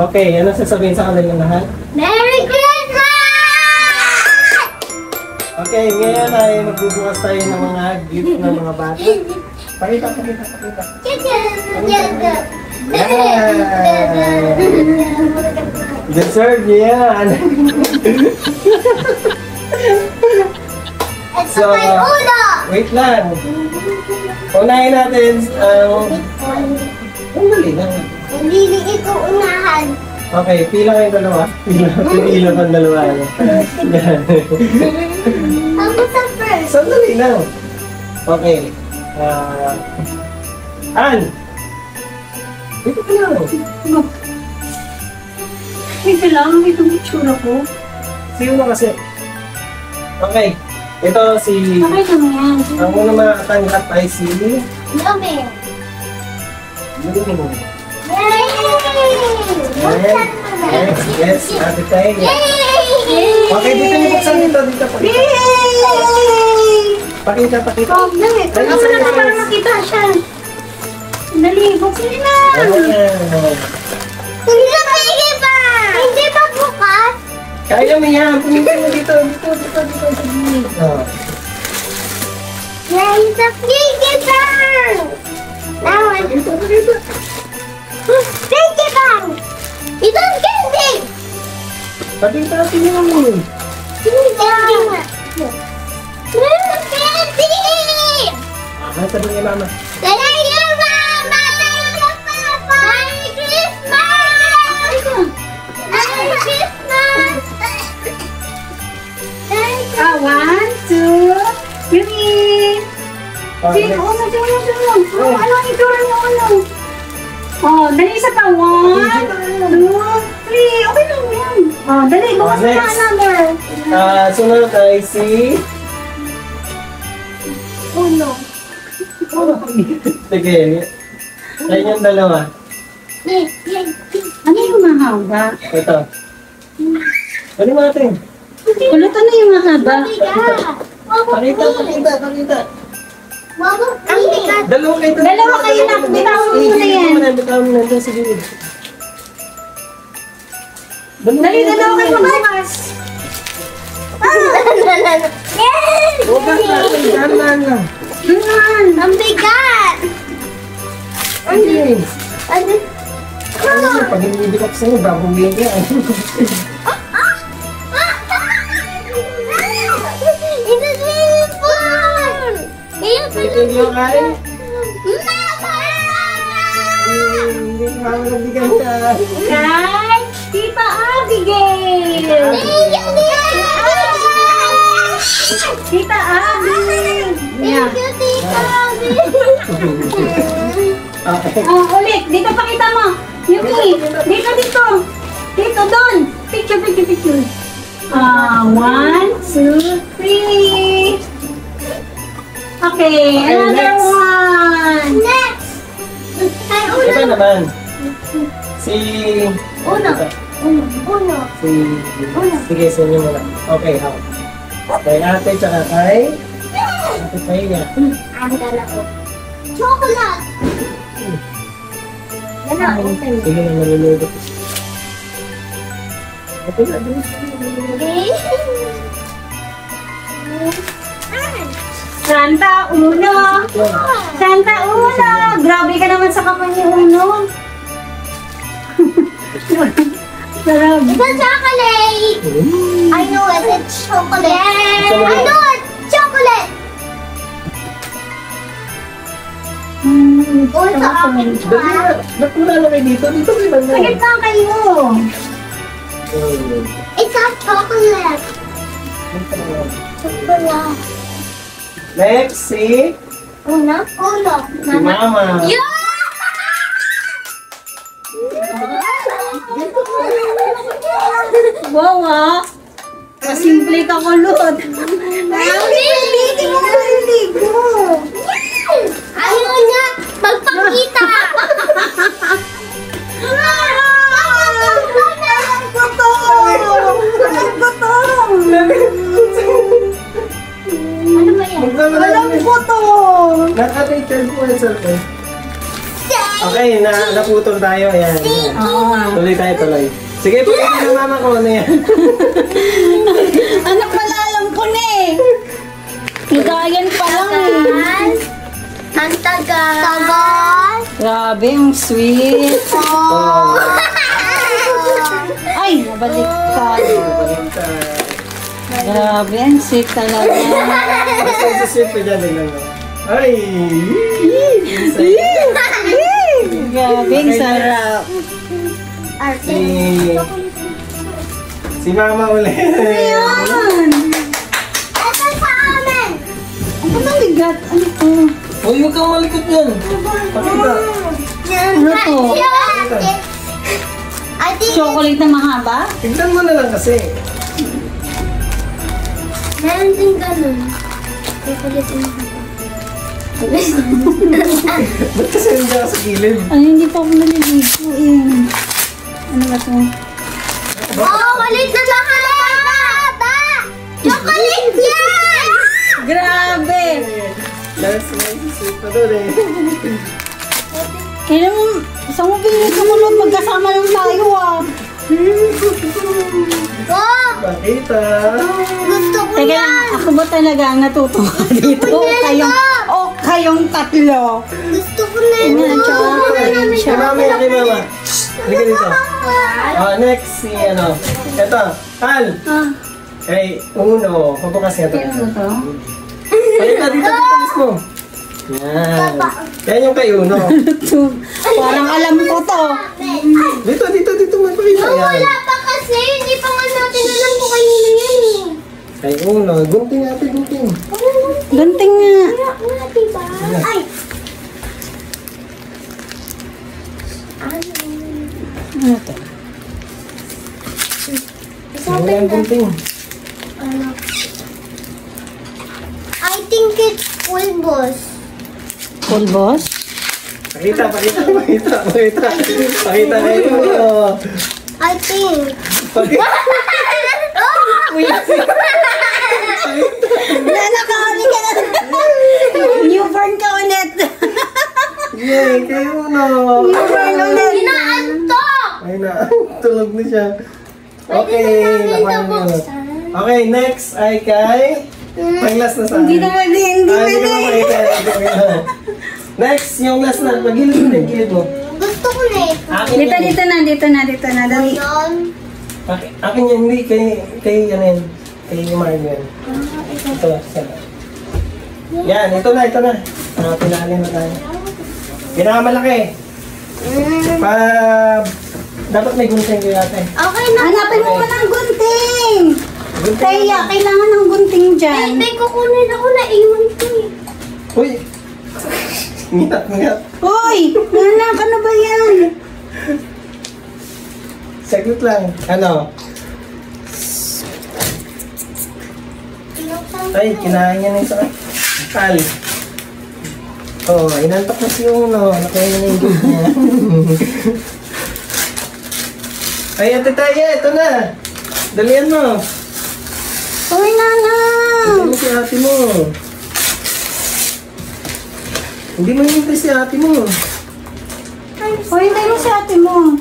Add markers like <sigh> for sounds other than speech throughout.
Okay, ano sasabihin sa kanila lahat? Merry Christmas! Okay, ngayon ay magbubukas tayo ng mga gift ng mga bata. Pakita, pakita, pakita. Yan! <laughs> Deserve niya yan! So! Wait lang. Unahin natin ang... Ang dali lang. Hindi ito unahan. Okay, pila kayong dalawa. Pila, pila kang dalawa. Ako sa first. Sandali lang. Okay. Ah... Ann! Dito ka lang. Ito lang, ito yung tsura ko. Sino kasi? Okay. Ito si... Nakita mo yan. Ang una makatanggap ay si... Yummy. Lulu. Yay! Buksan na. Yes, yes, ate. Yay! Okay, dito niyo buksan dito. Dito, pakita. Yay! Pakita, pakita. Oh, dali. Mo na para makita siya. Dali, buksin na. Ayan. Hindi na pwede pa! Hindi pa bukas? Kaya mo yan. Pumunta mo dito. Dito, dito, dito. dito. Oh. Yan sa piggy bank! Now, Dito, dito. piggy bank! Ito ang candy! Pakita, tingnan mo. Candy nga. Meron candy! Ah, sabi ni mama. Thank you, Mama! Thank you, Papa! Merry Christmas! Merry Christmas! Thank you. Ah, one, two, three. Oh, Sino? next. Ano, sino, sino? Oh, ano ang itsura niyo, ano? Oh, dali isa pa. One, two, three. Okay lang yan. Oh, dali. Bukas Oh, na next. another. Ah, sunod ay si... Uno. Sige. Sa inyong dalawa. Yan, yan. Ano yung mahaba? Ito. Ano natin? Kulot ano yung mahaba? Pakita, pakita, pakita. Ang bigat. Dalawa kayo. Dalawa kayo na. Bitawan mo muna yan. Bitawan mo na. Sa gilid. Dali, dalawa kayo magbukas. <laughs> Yes! Bukas na. Dahan na. Ganyan. Ang bigat! Sige. Ano? Ano, pag hindi bigat sa'yo, babuhin ka. <laughs> Ito yung ay... Mama! Hindi ka mabigan ka. Kay Tita Abigail. Tita! Abigail. Thank you, Tita! Okay. Oh, ulit. Dito pakita mo. Yuki. Dito, dito. Dito, doon. Picture, picture, picture. Ah, one, two, three. Okay, another next. one. Next! Ay, uno! Ito naman. Si... Uno. Uno. Uno. Si... Sige, sa inyo muna. Okay, ako. Kay ate, tsaka kay... Ate Paya. Ang dala ko. Chocolate! Dala, open. Sige na, naluluto. Ito na, doon. Okay. Santa Uno. Santa Uno. Grabe ka naman sa kamay ni Uno. <laughs> Sarap. It's a chocolate! I know it, it's chocolate. I know it, chocolate! Mm, Oh, sa akin pa. Ba't wala na kayo dito? Dito kayo lang Sakit na. kayo. Hmm. It's a chocolate. Chocolate. Next, si... Uno? Uno. Si Mama. Yeah! Wow ah. Kasimple ka kulot. Mami! Hindi mo marinig mo. Ayaw niya magpakita! <laughs> Naka-rated po yung cellphone. Yay! Okay, na naputol tayo. Ayan. Oo nga. Tuloy tayo, tuloy. Sige, pagkakas ng mama ko. Ano yan? <laughs> Anak, pala alam ko na eh. Higayan pa lang eh. Ang tagal. Tagal. Grabe, ang sweet. Oh. Ay, nabalik ka. Baliktad. Grabe, ang sweet talaga. Yung sweet pa dyan. Mo. Ay! Grabe, ang sarap. Si... Si mama ulit. Yan! Ito sa amin. Ang bigat. Ano to? Huwag kang malikot yan. Pakita. Ano to? Chocolate na mahaba? Tignan mo na lang kasi. meron din ganun. Kukulitin mo. <laughs> Ba't kasi nandiyan ka sa gilid? Ano, hindi pa ako naliligo eh. Ano ba to? Oh, kulit na mahaba! Chocolate yan! Grabe! Last night, sweet pa doon eh. Kailan mo, saan mo binili sumunod? Magkasama lang tayo ah. Oh, Pakita. gusto ko Teka yan. lang, ako ba talaga ang natutuwa <laughs> dito? O kayong, o kayong tatlo. Gusto ko na Ano, ito. chocolate Kay siya. mama yan, kay mama. Halika dito. Oh, next, si ano. Ito, Al. Ah, Kay Uno. Pabukas nga ito. ano to? Halika dito, dito mismo. Yan. Yan yung kay Uno. <laughs> Parang alam ko to. Dito, dito, dito. Magpakita yan. Wala pa kasi. Hindi pa nga natin alam kung kanino yan eh. Kay Uno. Gunting ate, Gunting? Ano? I think it's pulbos. Pulbos? Pakita, pakita, pakita, pakita. Pakita kay Uno. I think. Pakita. Wala na kami ka na. Newborn ka ulit. Yay, kay Uno. Newborn ulit. Inaantok! Ay na, tulog na siya. Okay, nakuha niyo. Okay, next ay kay... Pang-last na sa Hindi akin. na pwede, hindi Ah, ko makita. Next, yung last na. Pagilid mo na yung gilid mo. Gusto ko na ito. Akin Dito, yan. dito na, dito na, dito na. Dali. Akin, akin yan, hindi. Kay, kay, ano yan. Kay Marvin yan. Ito, isa. Yan, ito na, ito na. Ah, pinali na tayo. Pinakamalaki. Pa... Dapat may gunting kayo ate. Okay na. Hanapin mo muna ang gunting. Gunting. Kaya, kailangan ng gunting dyan. Hindi, kukunin ako na iwan ko eh. Uy! Ngitat, ngitat. Hoy, nanak, ano ba yan? Saglit lang. Ano? Ay, kinain niya na isa. Kal. Oo, oh, inantok na si Uno. Nakain na yung good niya. <laughs> Ay, ate tayo, ito na. Dalian mo. Hoy, nanak. Ito mo si ate mo. Hindi mo hinintay si ate mo. Hoy, hintay mo si ate mo.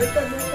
Bye.